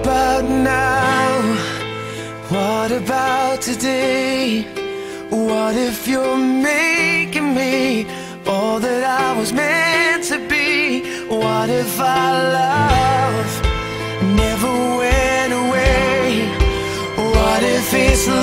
about now? What about today? What if you're making me all that I was meant to be? What if our love never went away? What if it's?